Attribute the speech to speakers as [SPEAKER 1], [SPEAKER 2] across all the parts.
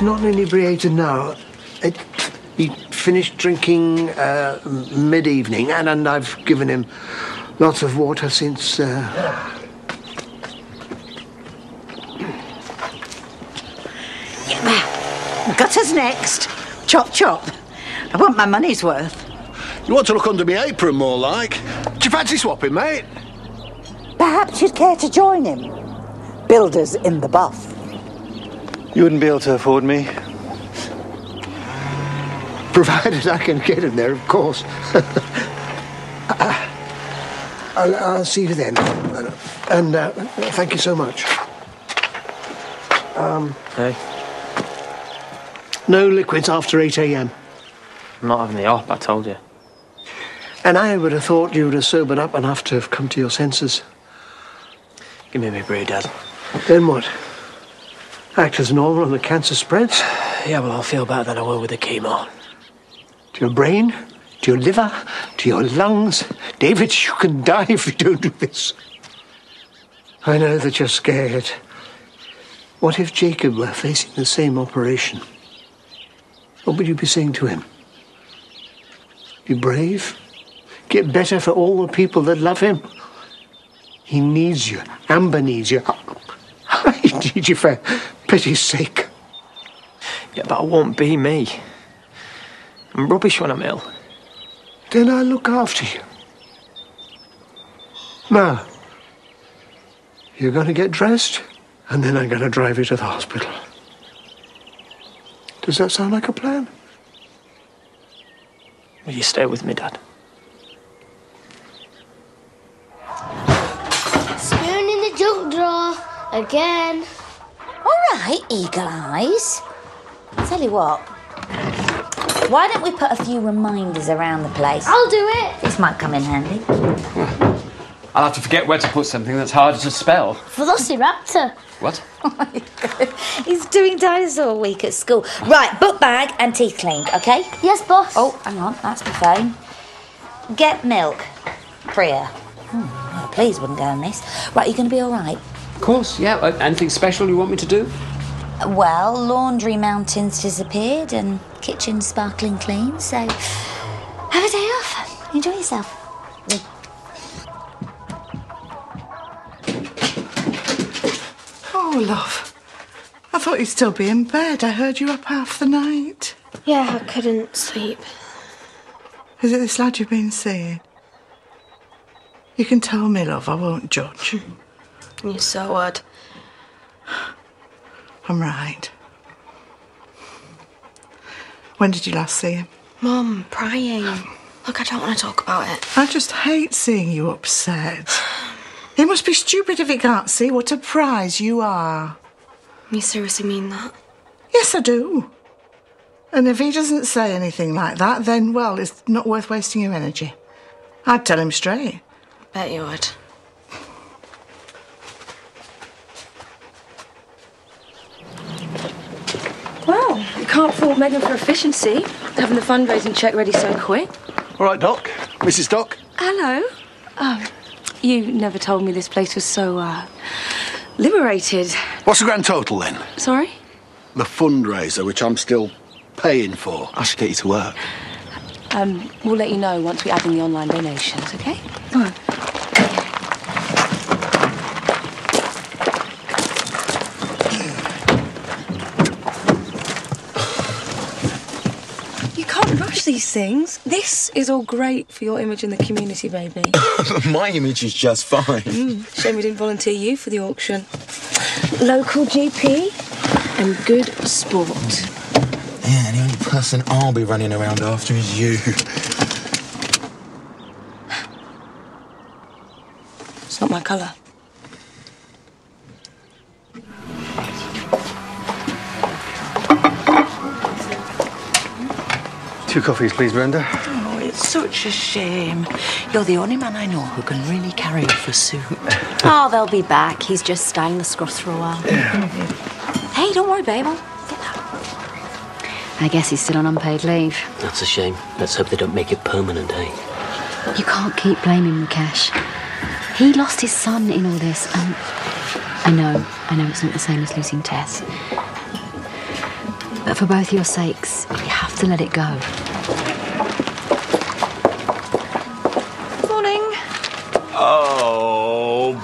[SPEAKER 1] no, he's not inebriated now. It, he finished drinking uh, mid-evening, and, and I've given him lots of water since. Uh...
[SPEAKER 2] Gutters next. Chop, chop. I want my money's worth.
[SPEAKER 3] You want to look under my apron more like? Do you fancy swapping, mate?
[SPEAKER 2] Perhaps you'd care to join him. Builders in the buff.
[SPEAKER 4] You wouldn't be able to afford me.
[SPEAKER 1] Provided I can get in there, of course. I'll, I'll, see you then. And uh, thank you so much. Um,
[SPEAKER 5] hey.
[SPEAKER 1] No liquids after 8 a.m.
[SPEAKER 5] I'm not having the op, I told you.
[SPEAKER 1] And I would have thought you would have sobered up enough to have come to your senses.
[SPEAKER 5] Give me a brew, Dad.
[SPEAKER 1] Then what? Act as normal and the cancer spreads?
[SPEAKER 5] Yeah, well, I'll feel better than I will with the chemo.
[SPEAKER 1] To your brain? To your liver? To your lungs? David, you can die if you don't do this. I know that you're scared. What if Jacob were facing the same operation? What would you be saying to him? Be brave? Get better for all the people that love him? He needs you. Amber needs you. I need you for pity's sake.
[SPEAKER 5] Yeah, but I won't be me. I'm rubbish when I'm ill.
[SPEAKER 1] Then I'll look after you. Now, you're going to get dressed, and then I'm going to drive you to the hospital. Does that sound like a plan?
[SPEAKER 5] Will you stay with me, Dad?
[SPEAKER 6] Spoon in the junk drawer. Again.
[SPEAKER 7] All right, Eagle Eyes. Tell you what. Why don't we put a few reminders around the place?
[SPEAKER 6] I'll do it.
[SPEAKER 7] This might come in handy.
[SPEAKER 8] I'll have to forget where to put something that's harder to spell.
[SPEAKER 6] Velociraptor.
[SPEAKER 8] What?
[SPEAKER 7] He's doing dinosaur week at school. Right, book bag and teeth cleaned, okay?
[SPEAKER 6] Yes, boss.
[SPEAKER 7] Oh, hang on, that's my phone. Get milk. Priya. Hmm, well, please wouldn't go on this. Right, you're going to be all right?
[SPEAKER 8] Of course, yeah. Uh, anything special you want me to do?
[SPEAKER 7] Well, laundry mountains disappeared and kitchen sparkling clean, so have a day off. Enjoy yourself.
[SPEAKER 2] Oh, love. I thought you'd still be in bed. I heard you up half the night.
[SPEAKER 6] Yeah, I couldn't sleep.
[SPEAKER 2] Is it this lad you've been seeing? You can tell me, love. I won't judge.
[SPEAKER 6] You so would.
[SPEAKER 2] I'm right. When did you last see him?
[SPEAKER 6] Mum, praying. Look, I don't want to talk about it.
[SPEAKER 2] I just hate seeing you upset. He must be stupid if he can't see what a prize you are.
[SPEAKER 6] You seriously mean that?
[SPEAKER 2] Yes, I do. And if he doesn't say anything like that, then, well, it's not worth wasting your energy. I'd tell him straight.
[SPEAKER 6] Bet you would.
[SPEAKER 9] Well, you can't fault Megan for efficiency, having the fundraising check ready so quick.
[SPEAKER 3] All right, Doc. Mrs. Doc.
[SPEAKER 9] Hello. Oh, you never told me this place was so, uh, liberated.
[SPEAKER 3] What's the grand total then?
[SPEAKER 9] Sorry?
[SPEAKER 3] The fundraiser, which I'm still paying for. I should get you to work.
[SPEAKER 9] Um, we'll let you know once we add in the online donations, okay? Come on. You can't things. This is all great for your image in the community, baby.
[SPEAKER 10] My image is just fine.
[SPEAKER 9] Mm, shame we didn't volunteer you for the auction. Local GP and good sport.
[SPEAKER 10] Yeah, the only person I'll be running around after is you.
[SPEAKER 9] It's not my colour.
[SPEAKER 4] Two coffees, please, Brenda.
[SPEAKER 2] Oh, it's such a shame. You're the only man I know who can really carry a for soup.
[SPEAKER 11] Oh, they'll be back. He's just styling the scruffs for a while. Yeah. Hey, don't worry, babe. I'll get that. I guess he's still on unpaid leave.
[SPEAKER 12] That's a shame. Let's hope they don't make it permanent, eh?
[SPEAKER 11] You can't keep blaming Mukesh. He lost his son in all this, and I know, I know it's not the same as losing Tess.
[SPEAKER 13] But for both your sakes, you have to let it go.
[SPEAKER 9] Morning.
[SPEAKER 14] Oh,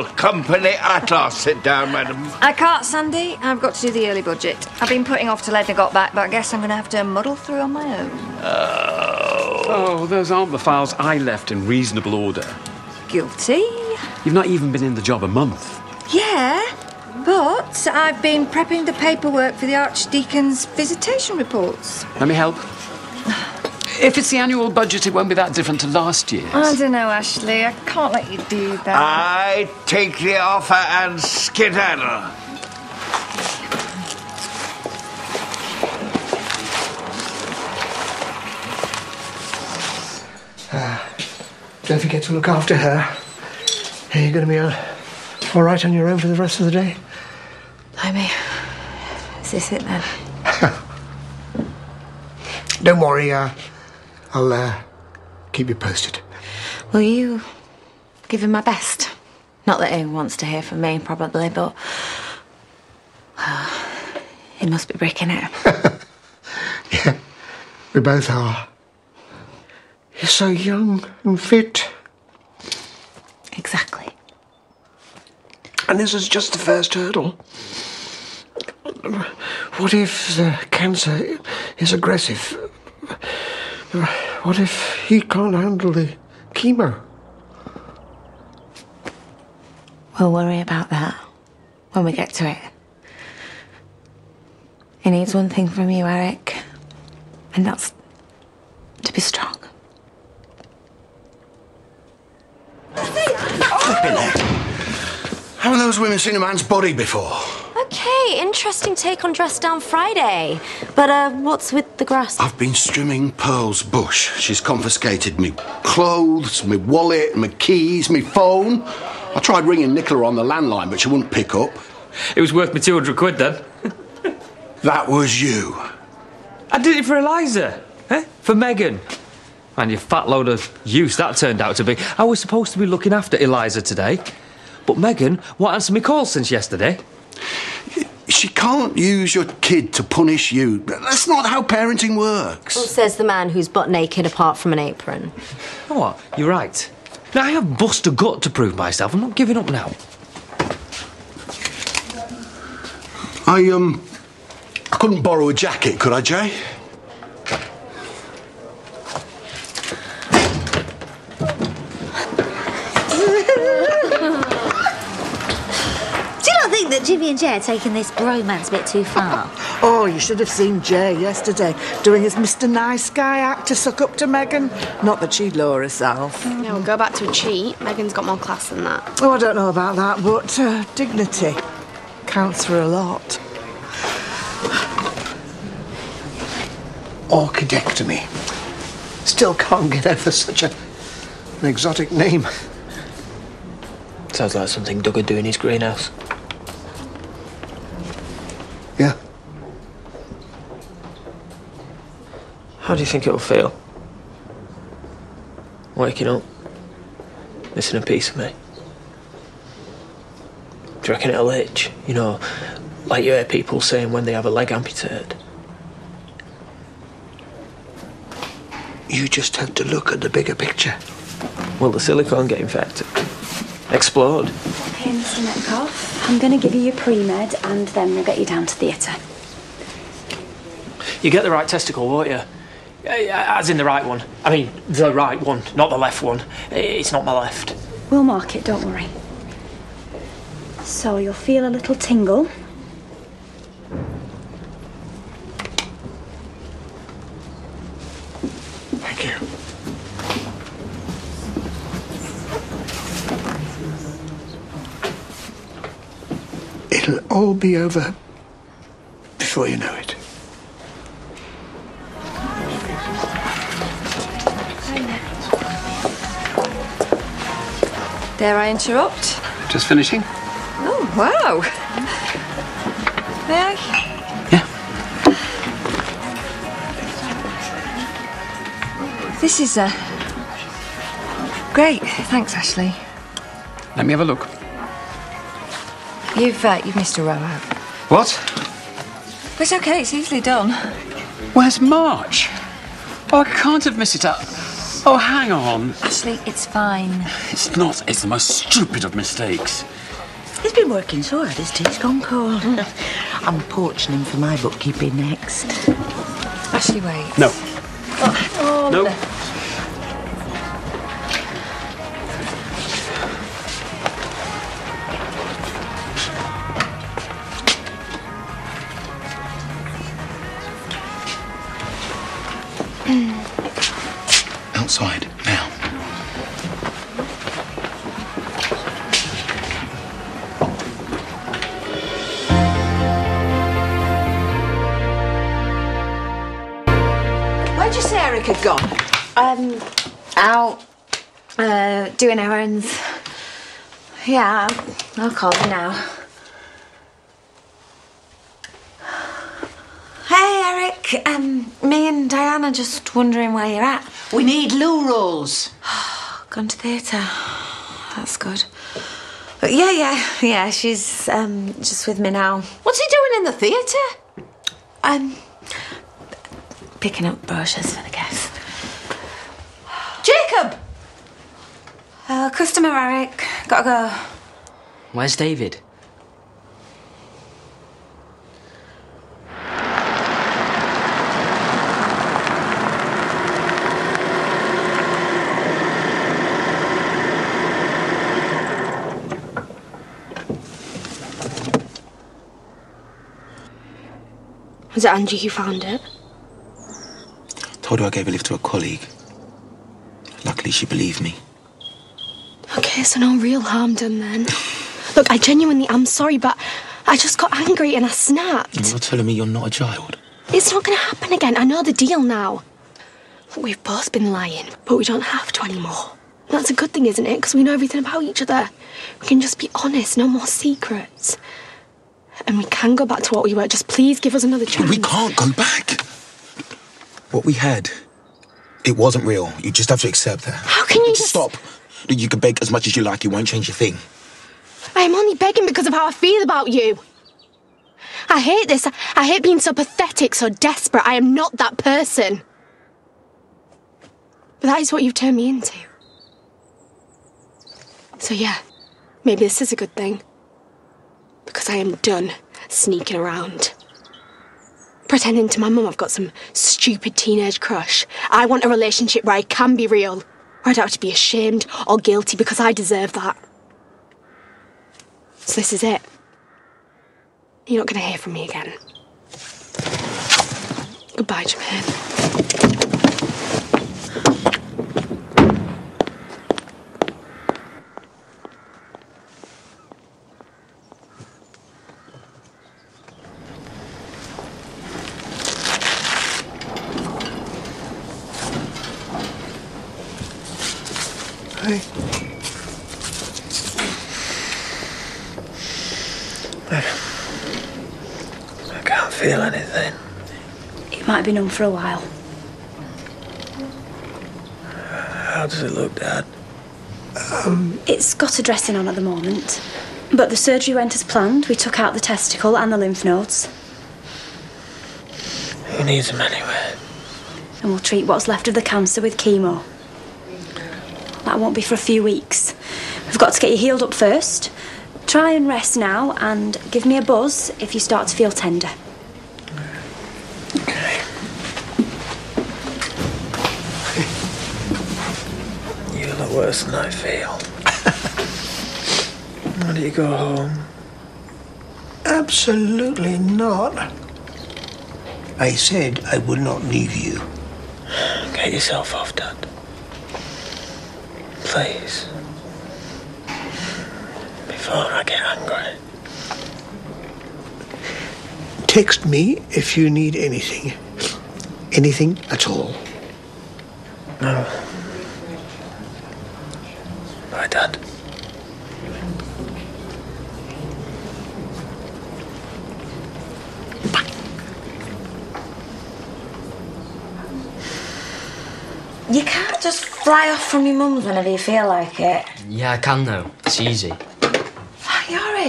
[SPEAKER 14] bearable company at last. Sit down, madam.
[SPEAKER 15] I can't, Sandy. I've got to do the early budget. I've been putting off till Edna got back, but I guess I'm going to have to muddle through on my own.
[SPEAKER 16] Oh. oh, those aren't the files I left in reasonable order.
[SPEAKER 15] Guilty?
[SPEAKER 16] You've not even been in the job a month.
[SPEAKER 15] Yeah, but I've been prepping the paperwork for the Archdeacon's visitation reports.
[SPEAKER 16] Let me help. If it's the annual budget, it won't be that different to last year's.
[SPEAKER 15] I don't know, Ashley. I can't let you do that.
[SPEAKER 14] I take the offer and skedaddle.
[SPEAKER 1] Don't forget to look after her. Are you going to be uh, all right on your own for the rest of the day?
[SPEAKER 15] Blimey. Is this it then?
[SPEAKER 1] Don't worry, uh, I'll uh, keep you posted.
[SPEAKER 9] Will you give him my best? Not that he wants to hear from me, probably, but. uh, he must be breaking it.
[SPEAKER 1] Yeah, we both are. You're so young and fit.
[SPEAKER 9] Exactly.
[SPEAKER 1] And this is just the first hurdle. What if the cancer is aggressive? What if he can't handle the chemo?
[SPEAKER 9] We'll worry about that when we get to it. He needs one thing from you, Eric, and that's to be strong.
[SPEAKER 3] Haven't those women seen a man's body before?
[SPEAKER 17] Okay, interesting take on Dress Down Friday. But uh, what's with the grass?
[SPEAKER 3] I've been strimming Pearl's bush. She's confiscated me clothes, my wallet, my keys, my phone. I tried ringing Nicola on the landline, but she wouldn't pick up.
[SPEAKER 16] It was worth me 200 quid then.
[SPEAKER 3] That was you.
[SPEAKER 16] I did it for Eliza. Eh? For Megan. And your fat load of use that turned out to be. I was supposed to be looking after Eliza today. But Megan won't answer me calls since yesterday.
[SPEAKER 3] She can't use your kid to punish you. That's not how parenting works.
[SPEAKER 17] Well, says the man who's butt naked apart from an apron.
[SPEAKER 16] You know what? You're right. Now, I have bust a gut to prove myself. I'm not giving up now.
[SPEAKER 3] I, um. I couldn't borrow a jacket, could I,
[SPEAKER 17] Jai? Jimmy and Jai are taking this bromance a bit too far?
[SPEAKER 2] Oh, you should have seen Jai yesterday doing his Mr. Nice Guy act to suck up to Megan. Not that she'd lower herself.
[SPEAKER 18] Yeah, we'll go back to a cheat. Megan's got more class than that.
[SPEAKER 2] Oh, I don't know about that, but uh, dignity counts for a lot.
[SPEAKER 1] Orchidectomy. Still can't get over such a, an exotic name.
[SPEAKER 5] Sounds like something Doug would do in his greenhouse.
[SPEAKER 1] Yeah.
[SPEAKER 5] How do you think it'll feel? Waking up, missing a piece of me. Do you reckon it'll itch? You know, like you hear people saying when they have a leg amputated.
[SPEAKER 1] You just have to look at the bigger picture.
[SPEAKER 5] Will the silicone get infected? Explode?
[SPEAKER 13] Okay, Mr. Metcalfe, I'm going to give you your pre-med and then we'll get you down to theatre.
[SPEAKER 5] You get the right testicle, won't you? Uh, As in the right one. I mean, the right one, not the left one. It's not my left.
[SPEAKER 13] We'll mark it, don't worry. So you'll feel a little tingle.
[SPEAKER 1] Thank you. All be over before you know it.
[SPEAKER 15] Dare I interrupt?
[SPEAKER 16] Just finishing?
[SPEAKER 15] Oh, wow. May I? Yeah. This is, uh. Great. Thanks, Ashley.
[SPEAKER 16] Let me have a look.
[SPEAKER 15] You've, uh, you've missed a row out.
[SPEAKER 16] What?
[SPEAKER 15] It's okay, it's easily done.
[SPEAKER 8] Where's March? Oh, I can't have missed it up. Oh, hang on.
[SPEAKER 13] Ashley, it's fine.
[SPEAKER 8] It's not. It's the most stupid of mistakes.
[SPEAKER 19] He's been working so hard, his tea's gone cold. I'm poaching him for my bookkeeping next.
[SPEAKER 15] Ashley, wait.
[SPEAKER 8] No.
[SPEAKER 15] Oh,
[SPEAKER 8] No.
[SPEAKER 10] Outside,
[SPEAKER 15] Where'd you say Eric had gone?
[SPEAKER 9] Um, out, uh, doing errands. Yeah, I'll call you now. Hey, Eric. Um, me and Diana just wondering where you're at.
[SPEAKER 19] We need loo rolls.
[SPEAKER 9] Gone to theatre. That's good. But yeah, yeah, yeah. She's um just with me now.
[SPEAKER 19] What's he doing in the theatre?
[SPEAKER 9] Um, picking up brochures for the guests.
[SPEAKER 19] Jacob!
[SPEAKER 9] Uh, customer, Eric. Gotta go.
[SPEAKER 20] Where's David?
[SPEAKER 6] Was it Angie who found it?
[SPEAKER 10] Told her I gave a lift to a colleague. Luckily, she believed me.
[SPEAKER 6] Okay, so no real harm done then. Look, I genuinely am sorry, but I just got angry and I snapped.
[SPEAKER 10] You're telling me you're not a child?
[SPEAKER 6] It's not going to happen again. I know the deal now. Look, we've both been lying, but we don't have to anymore. That's a good thing, isn't it? Because we know everything about each other. We can just be honest, no more secrets. And we can go back to what we were. Just please give us another chance.
[SPEAKER 10] We can't go back. What we had, it wasn't real. You just have to accept that.
[SPEAKER 6] How can you just
[SPEAKER 10] Stop. You can beg as much as you like, it won't change a thing.
[SPEAKER 6] I am only begging because of how I feel about you. I hate this. I, I hate being so pathetic, so desperate. I am not that person. But that is what you've turned me into. So, yeah, maybe this is a good thing. Because I am done sneaking around. Pretending to my mum I've got some stupid teenage crush. I want a relationship where I can be real, where I don't have to be ashamed or guilty because I deserve that. So this is it. You're not going to hear from me again. Goodbye, Jermaine.
[SPEAKER 1] I can't feel anything.
[SPEAKER 13] It might be numb for a while.
[SPEAKER 1] How does it look, Dad? Um...
[SPEAKER 13] It's got a dressing on at the moment. But the surgery went as planned. We took out the testicle and the lymph nodes.
[SPEAKER 1] Who needs them anyway?
[SPEAKER 13] And we'll treat what's left of the cancer with chemo. That won't be for a few weeks. We've got to get you healed up first. Try and rest now and give me a buzz if you start to feel tender.
[SPEAKER 1] You look worse than I feel. Why don't you go home? Absolutely not. I said I would not leave you. Get yourself off, Dad. Please. Before I get angry. Text me if you need anything. Anything at all. No. Bye, Dad.
[SPEAKER 9] You can't just fly off from your mum's whenever you feel like it.
[SPEAKER 20] Yeah, I can though. It's easy.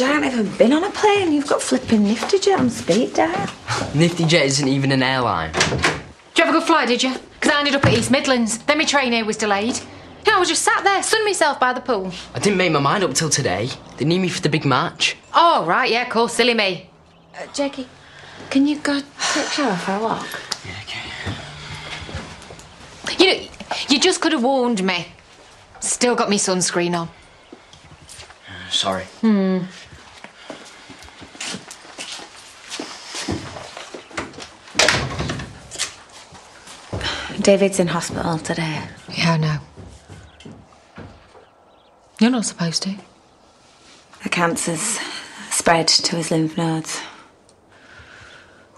[SPEAKER 9] You're I haven't even been on a plane. You've got flipping nifty jet on speed dial.
[SPEAKER 20] Nifty Jet isn't even an airline.
[SPEAKER 11] Did you have a good flight, did you? Because I ended up at East Midlands. Then my train here was delayed. You know, I was just sat there, sunning myself by the pool.
[SPEAKER 20] I didn't make my mind up till today. They need me for the big match.
[SPEAKER 11] Oh, right, yeah, of course, silly me.
[SPEAKER 9] Uh, Jakey, can you go take a shower for a walk? Yeah, okay.
[SPEAKER 11] You know, you just could have warned me. Still got me sunscreen on.
[SPEAKER 20] Sorry.
[SPEAKER 11] Hmm.
[SPEAKER 9] David's in hospital today.
[SPEAKER 11] Yeah, I know. You're not supposed to.
[SPEAKER 9] The cancer's spread to his lymph nodes.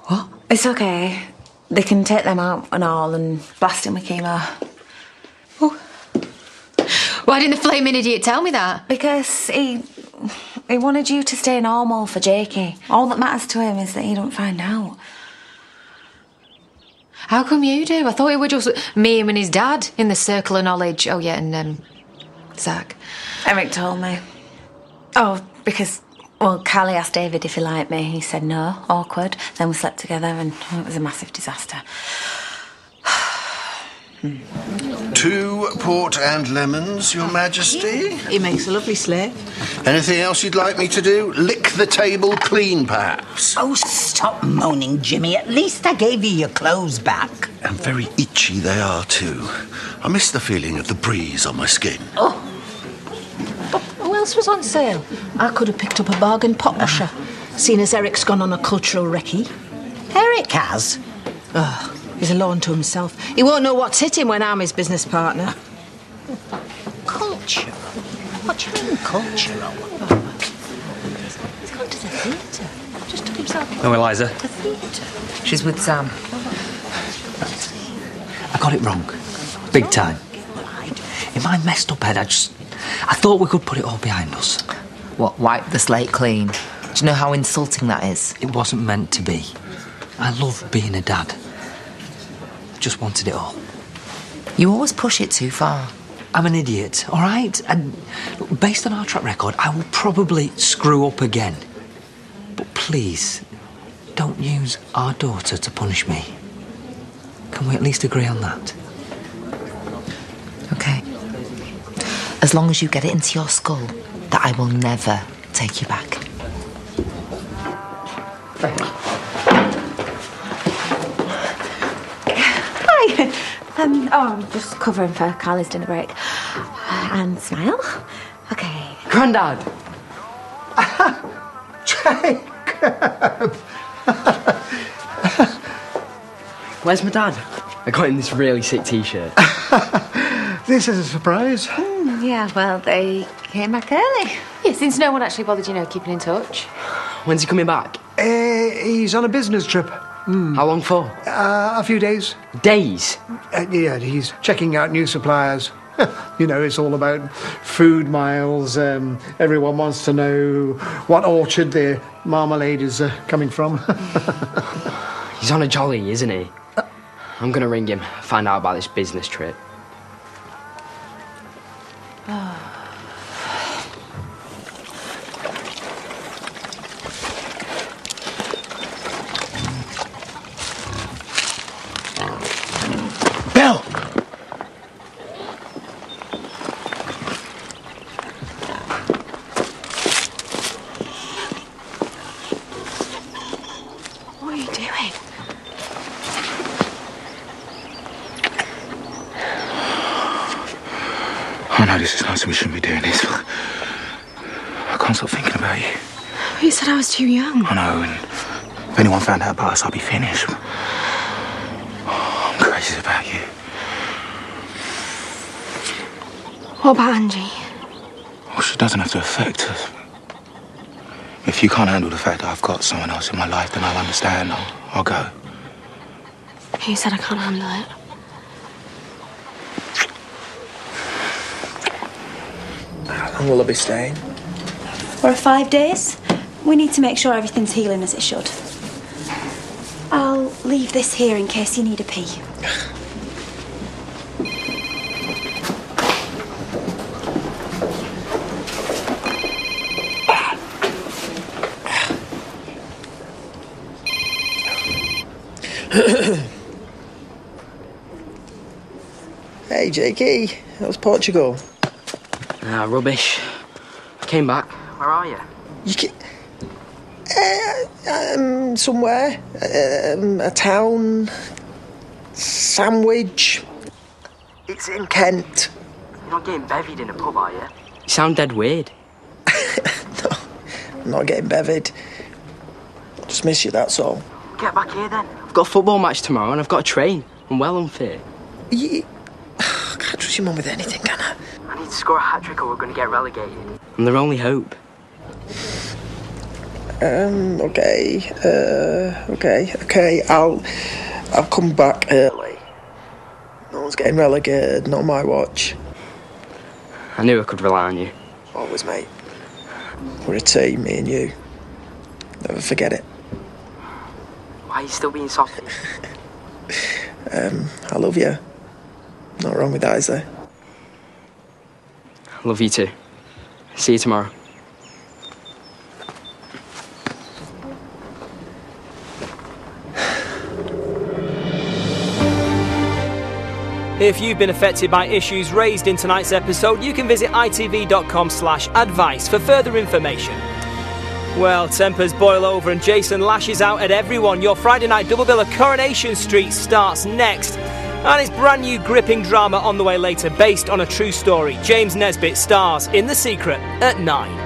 [SPEAKER 11] What?
[SPEAKER 9] It's okay. They can take them out and all and blast him with chemo. Oh.
[SPEAKER 11] Why didn't the flaming idiot tell me that?
[SPEAKER 9] Because he he wanted you to stay normal for Jakey. All that matters to him is that he don't find out.
[SPEAKER 11] How come you do? I thought it were just me, him, and his dad in the circle of knowledge. Oh, yeah, and um, Zach.
[SPEAKER 9] Eric told me. Oh, because well, Callie asked David if he liked me. He said no. Awkward. Then we slept together, and it was a massive disaster.
[SPEAKER 3] Two port and lemons, Your Majesty.
[SPEAKER 19] He makes a lovely slave.
[SPEAKER 3] Anything else you'd like me to do? Lick the table clean, perhaps?
[SPEAKER 19] Oh, stop moaning, Jimmy. At least I gave you your clothes back.
[SPEAKER 3] And very itchy they are, too. I miss the feeling of the breeze on my skin.
[SPEAKER 19] Oh. Who else was on sale? I could have picked up a bargain pot washer, seeing as Eric's gone on a cultural recce. Eric has? Oh, he's alone to himself. He won't know what's hit him when I'm his business partner. Culture? What do you mean, cultural? Oh, he's gone to the theatre. Just took himself
[SPEAKER 21] No, Eliza.
[SPEAKER 19] the theatre.
[SPEAKER 22] She's with Sam.
[SPEAKER 21] I got it wrong. Big time. In my messed up head, I just. I thought we could put it all behind us.
[SPEAKER 22] What, wipe the slate clean? Do you know how insulting that is?
[SPEAKER 21] It wasn't meant to be. I love being a dad. Just wanted it all.
[SPEAKER 22] You always push it too far.
[SPEAKER 21] I'm an idiot, all right? And based on our track record, I will probably screw up again. But please, don't use our daughter to punish me. Can we at least agree on that?
[SPEAKER 22] Okay. As long as you get it into your skull that I will never take you back.
[SPEAKER 9] Hi. Um, oh, I'm just covering for Carly's dinner break. And smile. Okay.
[SPEAKER 20] Grandad! Where's my dad? I got him this really sick t-shirt.
[SPEAKER 1] This is a surprise.
[SPEAKER 9] Hmm, yeah, well, they came back early.
[SPEAKER 11] Yeah, since no one actually bothered, you know, keeping in touch.
[SPEAKER 20] When's he coming back?
[SPEAKER 1] Uh, he's on a business trip.
[SPEAKER 20] How long for?
[SPEAKER 1] Uh, a few days.
[SPEAKER 20] Days?
[SPEAKER 1] Uh, yeah, he's checking out new suppliers. you know, it's all about food miles. Um, everyone wants to know what orchard their marmalade is uh, coming from.
[SPEAKER 20] He's on a jolly, isn't he? I'm gonna ring him, find out about this business trip.
[SPEAKER 6] Doing?
[SPEAKER 10] I know this is nice we shouldn't be doing this, but I can't stop thinking about you.
[SPEAKER 6] You said I was too young.
[SPEAKER 10] I know, and if anyone found out about us, I'd be finished. I'm crazy about you.
[SPEAKER 6] What about Angie?
[SPEAKER 10] Well, she doesn't have to affect us. If you can't handle the fact that I've got someone else in my life, then I'll understand. I'll, I'll go.
[SPEAKER 6] He said I can't handle it.
[SPEAKER 5] How long will I be staying?
[SPEAKER 13] For five days, we need to make sure everything's healing as it should. I'll leave this here in case you need a pee.
[SPEAKER 5] Hey, that was Portugal?
[SPEAKER 20] Ah, rubbish. I came back. Where are you?
[SPEAKER 5] You ca Uh, um, somewhere. Um, a town. Sandwich. It's in Kent.
[SPEAKER 20] You're not getting bevied in a pub, are you? You sound dead weird.
[SPEAKER 5] no, I'm not getting bevied. Just miss you, that's all.
[SPEAKER 20] Get back here then. I've got a football match tomorrow and I've got a train. I'm well unfit.
[SPEAKER 5] You... I can't trust your mum with anything, can I?
[SPEAKER 20] I need to score a hat trick or we're going to get relegated. I'm their only hope.
[SPEAKER 5] Um, okay, uh, okay, okay, I'll, I'll come back early. No one's getting relegated, not on my watch.
[SPEAKER 20] I knew I could rely on you.
[SPEAKER 5] Always, mate. We're a team, me and you. Never forget it.
[SPEAKER 20] Why are you still being soft?
[SPEAKER 5] Um, I love you. Not wrong with that, is there?
[SPEAKER 20] Love you too. See you tomorrow.
[SPEAKER 23] If you've been affected by issues raised in tonight's episode, you can visit itv.com slash advice for further information. Well, tempers boil over and Jason lashes out at everyone. Your Friday night double bill of Coronation Street starts next. And it's brand new gripping drama on the way later, based on a true story. James Nesbitt stars in The Secret at 9.